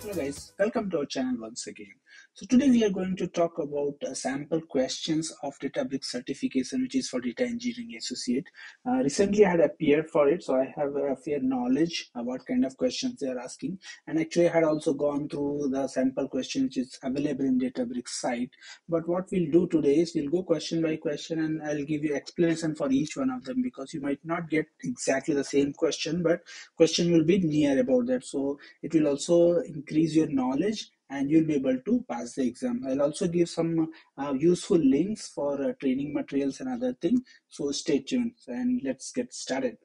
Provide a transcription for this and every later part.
Hello guys, welcome to our channel once again. So today we are going to talk about uh, sample questions of Databricks certification which is for Data Engineering Associate. Uh, recently I had appeared for it so I have a fair knowledge about kind of questions they are asking and actually I had also gone through the sample question which is available in Databricks site. But what we'll do today is we'll go question by question and I'll give you explanation for each one of them because you might not get exactly the same question but question will be near about that. So it will also increase your knowledge and you'll be able to pass the exam. I'll also give some uh, useful links for uh, training materials and other things. So stay tuned and let's get started.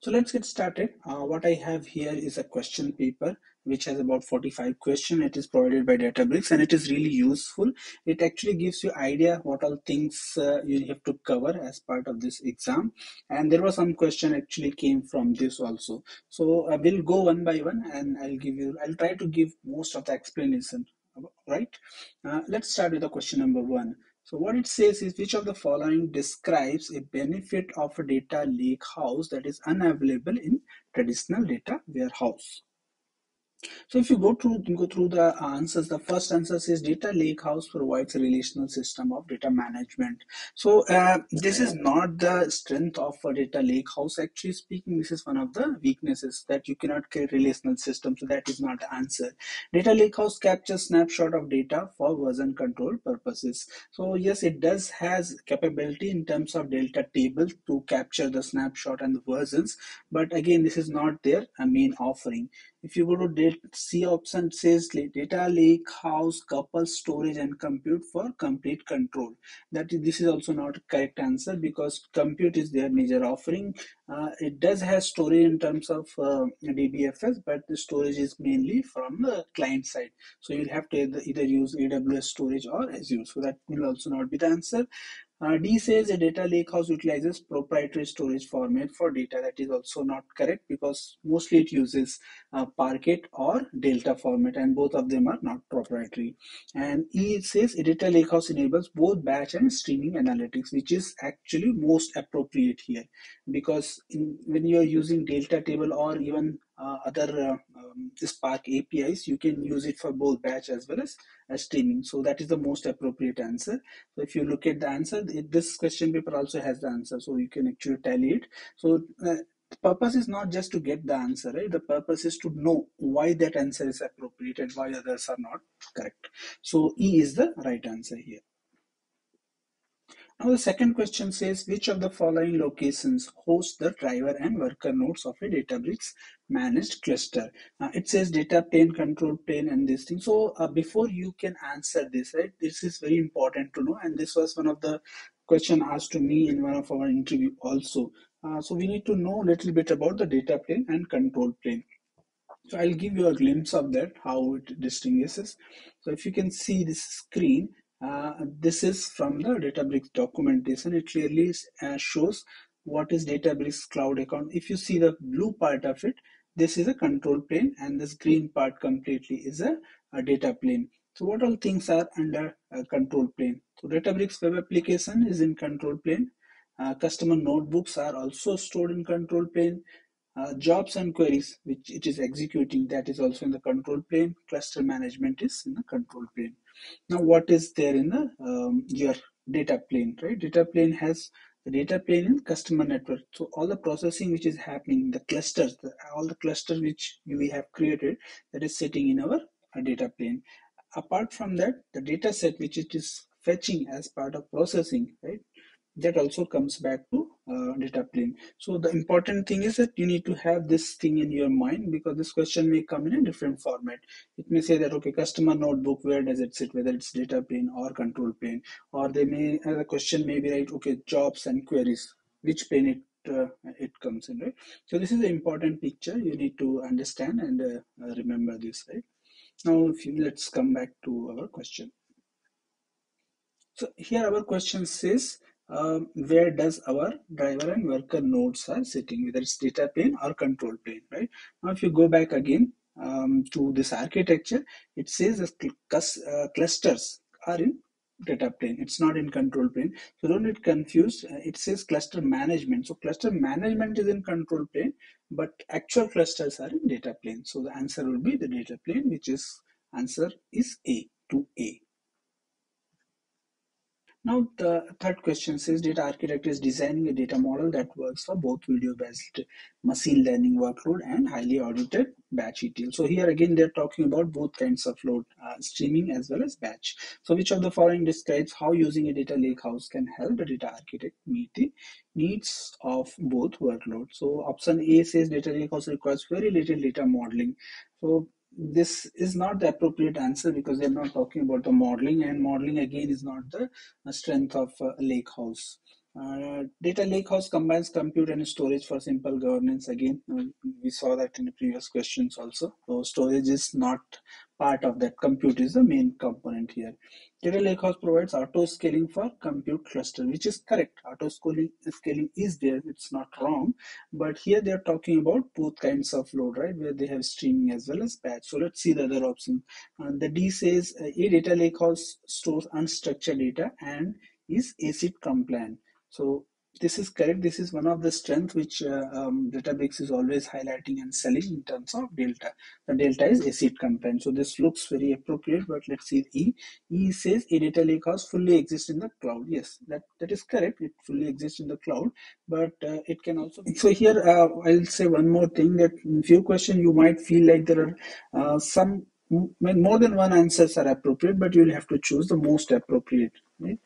So let's get started. Uh, what I have here is a question paper which has about 45 questions. It is provided by Databricks and it is really useful. It actually gives you idea what all things uh, you have to cover as part of this exam. And there was some question actually came from this also. So I will go one by one and I'll give you, I'll try to give most of the explanation, right? Uh, let's start with the question number one. So what it says is which of the following describes a benefit of a data lake house that is unavailable in traditional data warehouse. So if you go through go through the answers, the first answer says data lakehouse provides a relational system of data management. So uh, this is not the strength of a data lakehouse. Actually speaking, this is one of the weaknesses that you cannot create relational system. So that is not the answer. Data lakehouse captures snapshot of data for version control purposes. So yes, it does has capability in terms of delta table to capture the snapshot and the versions. But again, this is not their uh, main offering. If you go to C option says data lake house couple storage and compute for complete control. That is, this is also not correct answer because compute is their major offering. Uh, it does have storage in terms of uh, DBFS, but the storage is mainly from the client side. So you'll have to either use AWS storage or Azure. So that will also not be the answer. Uh, D says a data lakehouse utilizes proprietary storage format for data. That is also not correct because mostly it uses uh, Parquet or Delta format and both of them are not proprietary. And E says a data lakehouse enables both batch and streaming analytics, which is actually most appropriate here because in, when you are using Delta table or even other uh, um, Spark APIs, you can use it for both batch as well as streaming. So that is the most appropriate answer. So if you look at the answer, it, this question paper also has the answer, so you can actually tally it. So uh, the purpose is not just to get the answer, right? The purpose is to know why that answer is appropriate and why others are not correct. So E is the right answer here. Now the second question says which of the following locations host the driver and worker nodes of a Databricks managed cluster. It says data plane, control plane and this thing. So uh, before you can answer this, right, this is very important to know and this was one of the question asked to me in one of our interview also. Uh, so we need to know a little bit about the data plane and control plane. So I'll give you a glimpse of that, how it distinguishes. So if you can see this screen, this is from the Databricks documentation. It clearly uh, shows what is Databricks cloud account. If you see the blue part of it, this is a control plane and this green part completely is a, a data plane. So what all things are under control plane? So Databricks web application is in control plane. Uh, customer notebooks are also stored in control plane. Uh, jobs and queries, which it is executing, that is also in the control plane. Cluster management is in the control plane. Now, what is there in the um, your data plane, right? Data plane has the data plane in customer network. So all the processing which is happening, the clusters, the, all the clusters which we have created, that is sitting in our uh, data plane. Apart from that, the data set which it is fetching as part of processing, right? That also comes back to uh, data plane. So the important thing is that you need to have this thing in your mind because this question may come in a different format. It may say that okay customer notebook where does it sit? Whether it's data plane or control plane. Or they may uh, the question may be right okay jobs and queries which plane it uh, it comes in right? So this is an important picture you need to understand and uh, remember this right? Now if you, let's come back to our question. So here our question says um, where does our driver and worker nodes are sitting, whether it's data plane or control plane, right? Now, if you go back again um, to this architecture, it says cl uh, clusters are in data plane. It's not in control plane. So don't get confused. Uh, it says cluster management. So cluster management is in control plane, but actual clusters are in data plane. So the answer will be the data plane, which is answer is A to A. Now the third question says data architect is designing a data model that works for both video-based machine learning workload and highly audited batch ETL. So here again they're talking about both kinds of load, uh, streaming as well as batch. So which of the following describes how using a data lakehouse can help the data architect meet the needs of both workloads. So option A says data lakehouse requires very little data modeling. So this is not the appropriate answer because they're not talking about the modeling and modeling again is not the strength of uh, lakehouse uh, data lakehouse combines compute and storage for simple governance. Again uh, we saw that in the previous questions also. So storage is not part of that compute is the main component here. Data lakehouse provides auto scaling for compute cluster which is correct. Auto scaling scaling is there it's not wrong. But here they're talking about both kinds of load right? Where they have streaming as well as batch so let's see the other option. Uh, the d says uh, a data lakehouse stores unstructured data and is ACID compliant. So this is correct. This is one of the strength which uh, um, Databricks is always highlighting and selling in terms of delta. The delta is ACID compliant. So this looks very appropriate, but let's see E. E says a data lakehouse fully exists in the cloud. Yes, that, that is correct. It fully exists in the cloud, but uh, it can also. Be... So here uh, I'll say one more thing that in few questions you might feel like there are uh, some more than one answers are appropriate, but you'll have to choose the most appropriate. Right?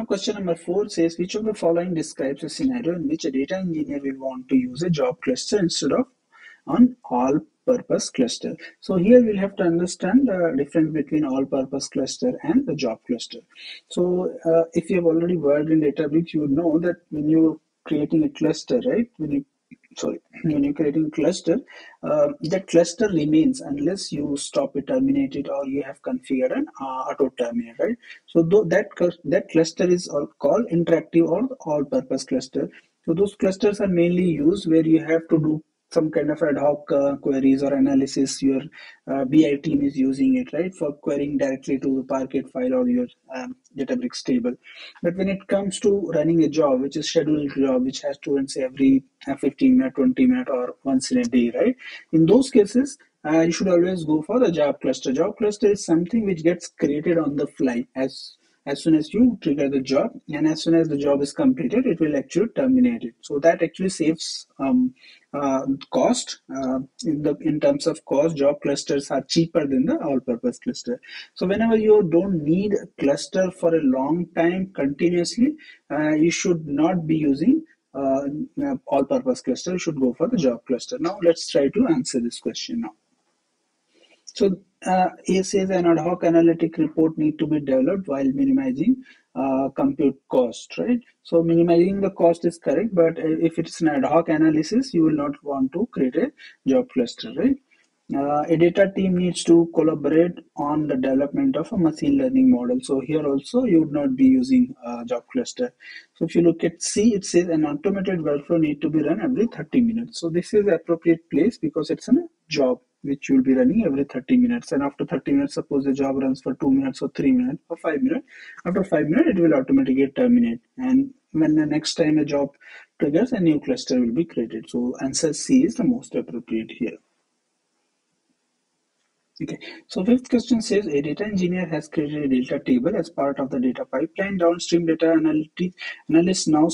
Now question number four says, which of the following describes a scenario in which a data engineer will want to use a job cluster instead of an all-purpose cluster. So here we'll have to understand the difference between all-purpose cluster and the job cluster. So uh, if you have already worked in Databricks, you know that when you're creating a cluster, right, when you sorry when you're creating a cluster uh, that cluster remains unless you stop it terminate it or you have configured an uh, auto terminate right so that that cluster is called interactive or all purpose cluster. So those clusters are mainly used where you have to do some kind of ad hoc uh, queries or analysis your uh, BI team is using it, right, for querying directly to the Parquet file or your um, Databricks table. But when it comes to running a job, which is scheduled job, which has to run say every uh, 15 minute, 20 minute, or once in a day, right? In those cases, uh, you should always go for the job cluster. Job cluster is something which gets created on the fly as as soon as you trigger the job and as soon as the job is completed it will actually terminate it. So that actually saves um, uh, cost uh, in the in terms of cost job clusters are cheaper than the all purpose cluster. So whenever you don't need a cluster for a long time continuously uh, you should not be using uh, all purpose cluster. You should go for the job cluster. Now let's try to answer this question now. So uh, he says an ad hoc analytic report need to be developed while minimizing uh, compute cost, right? So minimizing the cost is correct, but if it's an ad hoc analysis, you will not want to create a job cluster, right? Uh, a data team needs to collaborate on the development of a machine learning model. So here also you would not be using a job cluster. So if you look at C, it says an automated workflow need to be run every 30 minutes. So this is appropriate place because it's a job which you will be running every 30 minutes. And after 30 minutes suppose the job runs for 2 minutes or 3 minutes or 5 minutes after 5 minutes it will automatically terminate and when the next time a job triggers a new cluster will be created. So answer c is the most appropriate here Okay, so fifth question says a data engineer has created a data table as part of the data pipeline. Downstream data analyst now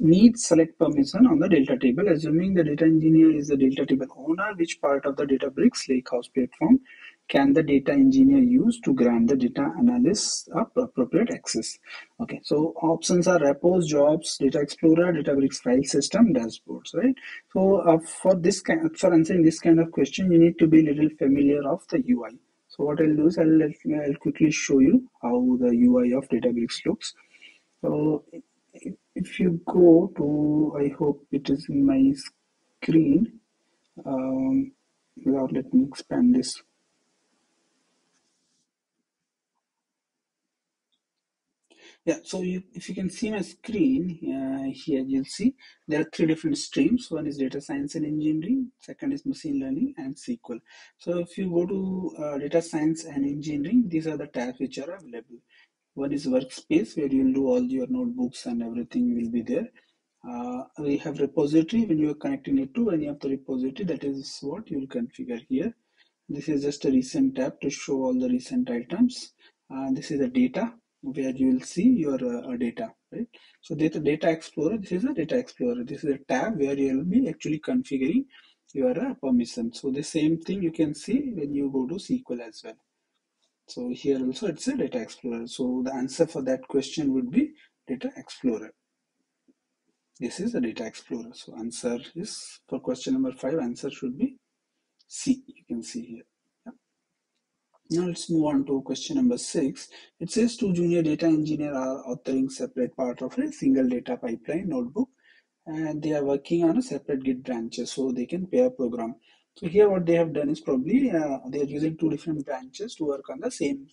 needs select permission on the data table, assuming the data engineer is the data table owner, which part of the Databricks Lakehouse platform can the data engineer use to grant the data analyst appropriate access? Okay, so options are repos, jobs, data explorer, Databricks file system, dashboards, right? So uh, for this kind, for answering this kind of question, you need to be a little familiar of the UI. So what I'll do is I'll, I'll quickly show you how the UI of Databricks looks. So if you go to, I hope it is in my screen. Um, well, let me expand this Yeah, so you, if you can see my screen uh, here, you'll see there are three different streams. One is data science and engineering, second is machine learning and SQL. So if you go to uh, data science and engineering, these are the tabs which are available. One is workspace where you'll do all your notebooks and everything will be there. Uh, we have repository when you are connecting it to any of the repository that is what you will configure here. This is just a recent tab to show all the recent items. Uh, this is the data where you will see your uh, data, right? So data data explorer, this is a data explorer. This is a tab where you will be actually configuring your uh, permission. So the same thing you can see when you go to SQL as well. So here also it's a data explorer. So the answer for that question would be data explorer. This is a data explorer. So answer is for question number five, answer should be C. You can see here. Now let's move on to question number six. It says two junior data engineer are authoring separate part of a single data pipeline notebook and they are working on a separate Git branches so they can pair program. So here what they have done is probably uh, they are using two different branches to work on the same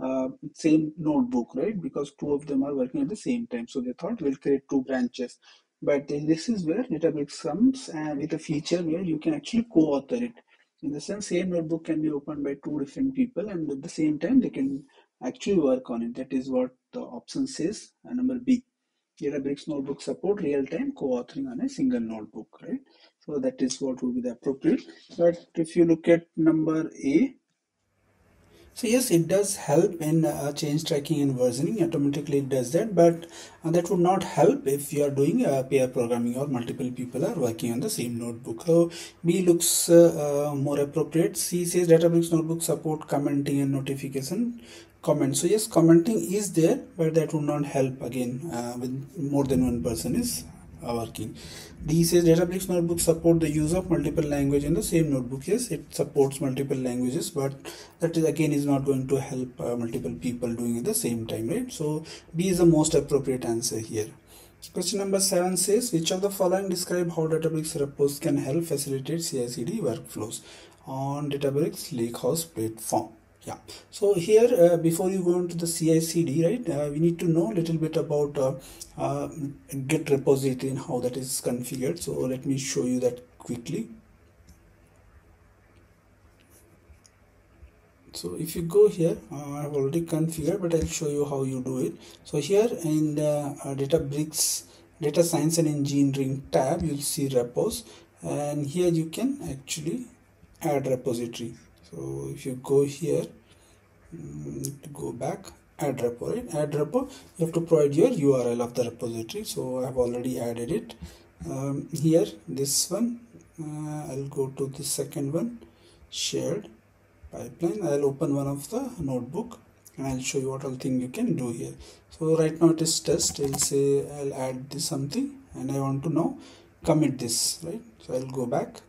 uh, same notebook, right? Because two of them are working at the same time. So they thought we'll create two branches. But this is where Databricks comes uh, with a feature where you can actually co-author it in the sense same notebook can be opened by two different people and at the same time they can actually work on it. That is what the option says and number b. Databricks notebook support real-time co-authoring on a single notebook right? So that is what would be the appropriate. But if you look at number a so yes, it does help in uh, change tracking and versioning. Automatically it does that, but uh, that would not help if you are doing uh, pair programming or multiple people are working on the same notebook. So B looks uh, uh, more appropriate. C says Databricks notebook support commenting and notification comment. So yes, commenting is there, but that would not help again uh, with more than one person is working. D says Databricks notebook support the use of multiple language in the same notebook. Yes, it supports multiple languages, but that is again is not going to help uh, multiple people doing at the same time, right? So B is the most appropriate answer here. Question number seven says, which of the following describe how Databricks repos can help facilitate CI/CD workflows on Databricks Lakehouse platform? Yeah. So here uh, before you go into the CI/CD right uh, we need to know a little bit about uh, uh, git repository and how that is configured. So let me show you that quickly. So if you go here uh, I have already configured but I'll show you how you do it. So here in the uh, Databricks data science and engineering tab you'll see repos. And here you can actually add repository so if you go here mm, go back add repo right? Add repo you have to provide your url of the repository. So i have already added it. Um, here this one uh, i'll go to the second one shared pipeline. I'll open one of the notebook and i'll show you what all thing you can do here. So right now it is test. I'll say i'll add this something and i want to now commit this right? So i'll go back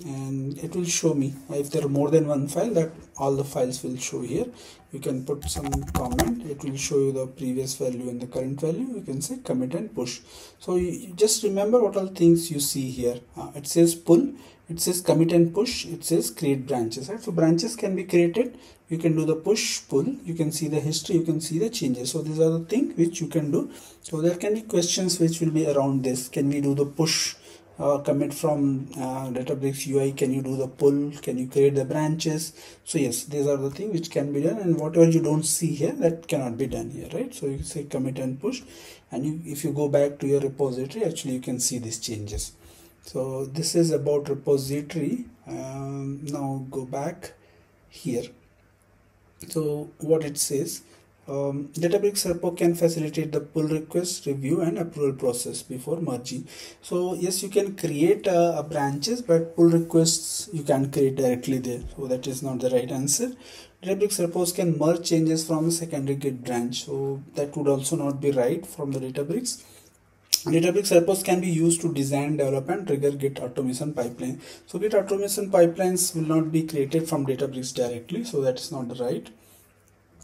and it will show me. If there are more than one file that all the files will show here. You can put some comment. It will show you the previous value and the current value. You can say commit and push. So you just remember what all things you see here. Uh, it says pull. It says commit and push. It says create branches right? So branches can be created. You can do the push pull. You can see the history. You can see the changes. So these are the things which you can do. So there can be questions which will be around this. Can we do the push uh, commit from uh, Databricks UI can you do the pull? Can you create the branches? So yes these are the things which can be done and whatever you don't see here that cannot be done here right? So you say commit and push and you, if you go back to your repository actually you can see these changes. So this is about repository. Um, now go back here. So what it says um, Databricks Repo can facilitate the pull request, review and approval process before merging. So yes, you can create uh, branches, but pull requests you can create directly there. So that is not the right answer. Databricks repos can merge changes from a secondary Git branch. So that would also not be right from the Databricks. Databricks repos can be used to design, develop and trigger Git automation pipeline. So Git automation pipelines will not be created from Databricks directly. So that is not the right.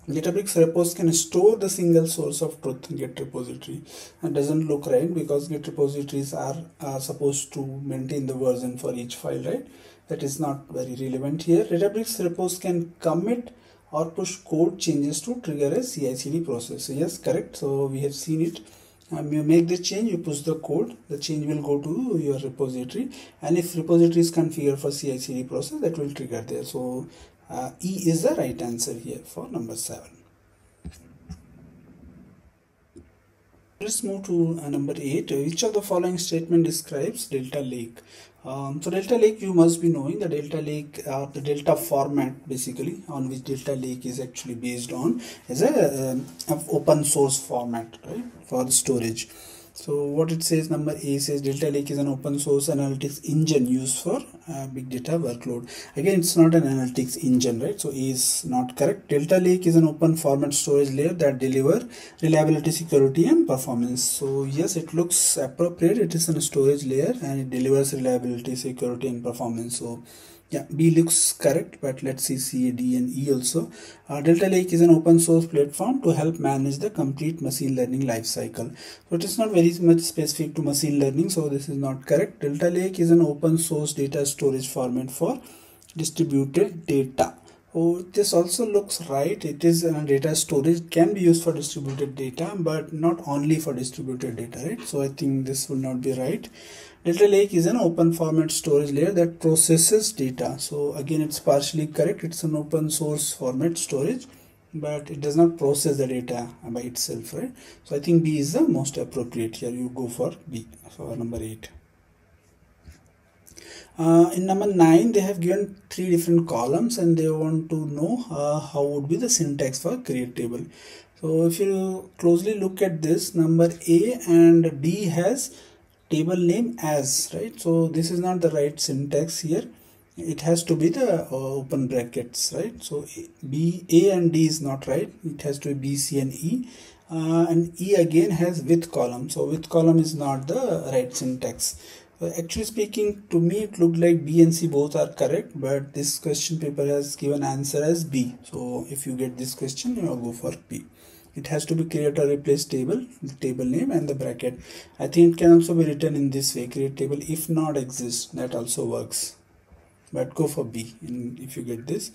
Databricks repos can store the single source of truth in Git repository and doesn't look right because Git repositories are, are supposed to maintain the version for each file, right? That is not very relevant here. Databricks repos can commit or push code changes to trigger a CI/CD process. So yes, correct. So we have seen it. Um, you make the change, you push the code, the change will go to your repository, and if repository is configured for CI/CD process, that will trigger there. So uh, E is the right answer here for number seven. Let's move to uh, number 8. Which of the following statement describes Delta Lake? Um, so Delta Lake you must be knowing the Delta Lake uh, the Delta format basically on which Delta Lake is actually based on is a um, open source format right for the storage so what it says number A says Delta Lake is an open source analytics engine used for uh, big data workload. Again, it's not an analytics engine, right? So A is not correct. Delta Lake is an open format storage layer that deliver reliability, security, and performance. So yes, it looks appropriate. It is a storage layer and it delivers reliability, security, and performance. So yeah b looks correct but let's see c d and e also. Uh, delta lake is an open source platform to help manage the complete machine learning life cycle. So it is not very much specific to machine learning so this is not correct. Delta lake is an open source data storage format for distributed data. Oh this also looks right. It is uh, data storage can be used for distributed data but not only for distributed data right? So i think this will not be right Delta Lake is an open format storage layer that processes data. So again, it's partially correct. It's an open source format storage, but it does not process the data by itself, right? So I think B is the most appropriate here. You go for B, so number eight. Uh, in number 9 they have given three different columns and they want to know uh, how would be the syntax for create table so if you closely look at this number a and d has table name as right? So this is not the right syntax here. It has to be the uh, open brackets right? So b a and d is not right. It has to be b c and e. Uh, and e again has with column. So with column is not the right syntax. Uh, actually speaking to me it looked like b and c both are correct but this question paper has given answer as b. So if you get this question you go for b it has to be create or replace table table name and the bracket. I think it can also be written in this way create table if not exists. That also works. But go for b if you get this.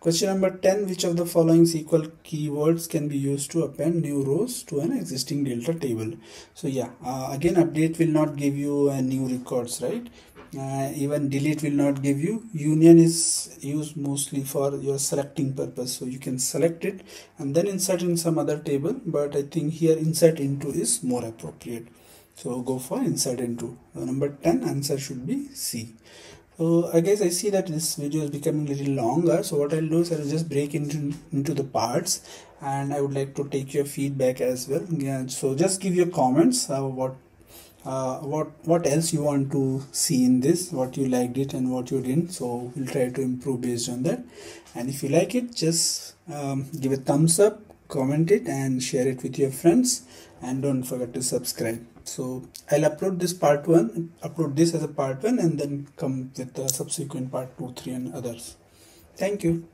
Question number 10 which of the following SQL keywords can be used to append new rows to an existing delta table. So yeah uh, again update will not give you a new records right uh, even delete will not give you. Union is used mostly for your selecting purpose so you can select it and then insert in some other table but i think here insert into is more appropriate. So go for insert into. Uh, number 10 answer should be c. So i guess i see that this video is becoming a little longer. So what i'll do is i'll just break into into the parts and i would like to take your feedback as well. Yeah, so just give your comments uh, what uh, what what else you want to see in this? What you liked it and what you didn't? So we'll try to improve based on that. And if you like it just um, give a thumbs up comment it and share it with your friends. And don't forget to subscribe. So i'll upload this part one upload this as a part one and then come with the subsequent part two three and others. Thank you